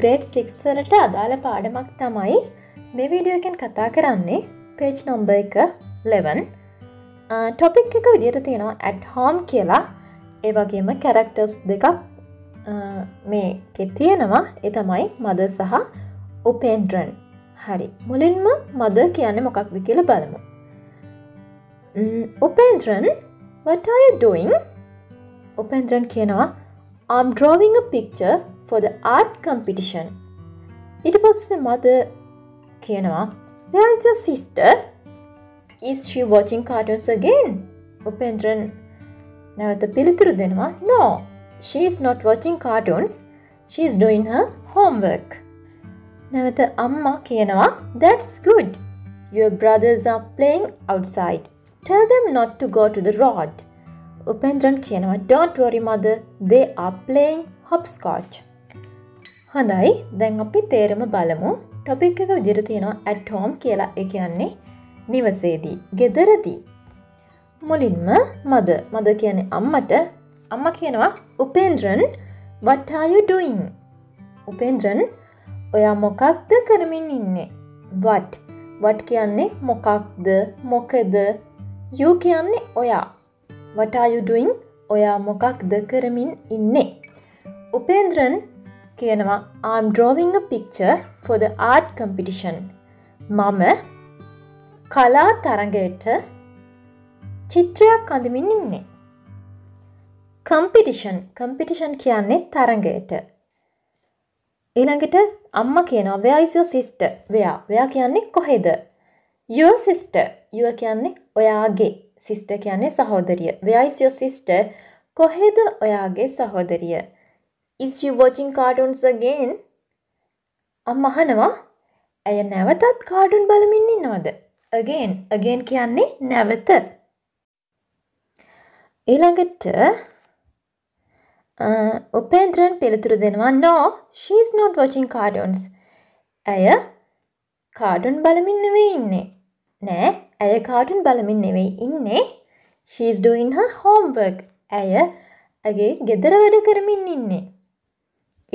Grade සික්සලට අදාළ පාඩමක් තමයි මේ වීඩියෝ එකෙන් කතා කරන්නේ පේජ් නොම්බ එක ලෙවන් ටොපික් එක විදියට තියෙනවා ඇඩ් හෝම් කියලා. ඒ වගේම කැරක්ටර්ස් දෙකක් මේ කෙතියෙනවා එතමයි මද සහ උපේන්ද්‍රන්. හරි. මුලින්ම මද කියන්න මොකක්ද කියල බලමු. උපේන්ද්‍රන් what are you doing? උපේන්ද්‍රන් කියනවා I'm drawing a picture for the art competition. ඊට පස්සේ මද කියනවා Where is your sister? Is she watching cartoons again? උපෙන්ද්‍රන් නැවත පිළිතුරු දෙනවා No, she is not watching cartoons. She is doing her homework. නැවත අම්මා කියනවා That's good. Your brothers are playing outside. Tell them not to go to the road. උපෙන්ද්‍රන් කියනවා Don't worry mother, they are playing hopscotch. හොඳයි. දැන් අපි තේරම බලමු. Topic එක විදිර තියෙනවා ඇට් හෝම් කියලා. එක කියන්නේ නිවසේදී ගෙදරදී මුලින්ම මද. මද කියන්නේ අම්මට. අම්ම කියනවා උපේන්ද්‍රන් වටායු ඩුයින් උපේන්ද්‍රන් ඔයා මොකක්ද කරමින් ඉන්නේ? වට වට කියන්නේ මොකක්ද? මොකද? යු කියන්නේ ඔයා. වටායු ඩුයින් ඔයා මොකක්ද කරමින් ඉන්නේ? උපේන්ද්‍රන් කියනවා I'm drawing a picture for the art competition. මම කලා තරගයට චිත්‍රයක් අඳමින් ඉන්නේ. කම්පිටිෂන් කම්පිටිෂන් කියන්නේ තරගයට. ඊළඟට අම්ම කියනවා where is your sister? where where කියන්නේ කොහෙද? your sister your කියන්නේ ඔයාගේ sister කියන්නේ සහෝදරිය. where is your sister? කොහෙද ඔයාගේ සහෝදරිය? Is she watching cartoons again? අම්ම අහනවා ඇය නැවතත් කාටුන් බලමින් ඉන්නවද? again again කියන්නේ නැවත. ඊළඟට උපේන්ද්‍රන් පිළිතුරු දෙනවා no she is not watching cartoons. ඇය කාටුන් බලමින් නෙවෙයි ඉන්නේ. නෑ ඇය කාටුන් බලමින් නෙවෙයි ඉන්නේ. she is doing her homework. ඇය ඇගේ ගෙදර වැඩ කරමින් ඉන්නේ.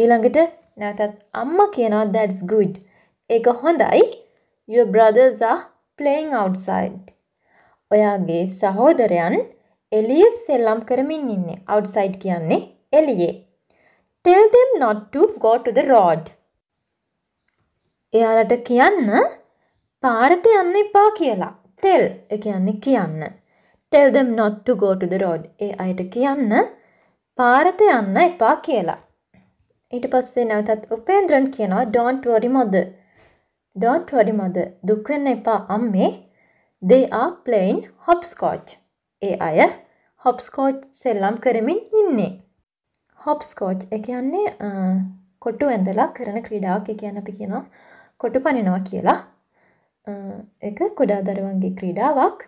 ඊළඟට නැවතත් අම්ම කියනවා that's good. ඒක හොඳයි. Your brothers are playing outside. ඔයාගේ සහෝදරයන් එළියේ සෙල්ලම් කරමින් ඉන්නේ. outside කියන්නේ එළියේ. Tell them not to go to the road. එයාලට කියන්න පාරට යන්න එපා කියලා. tell ඒ කියන්නේ කියන්න. tell them not to go to the road. ඒ අයට කියන්න පාරට යන්න එපා කියලා. ඊට පස්සේ නැවතත් උපේන්ද්‍රන් කියනවා don't worry mother. don't worry mother. දුක් වෙන්න එපා අම්මේ. they are playing hopscotch. ඒ අය hopscotch සෙල්ලම් කරමින් ඉන්නේ. hopscotch ඒ කියන්නේ කොටු ඇඳලා කරන ක්‍රීඩාවක්. ඒ කියන්නේ අපි කියනවා කොටු පනිනවා කියලා. ඒක කුඩා දරුවන්ගේ ක්‍රීඩාවක්.